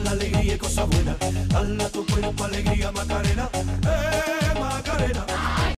la alegría y cosa buena. Dala tu cuerpo, alegría, Macarena. Eh, Macarena.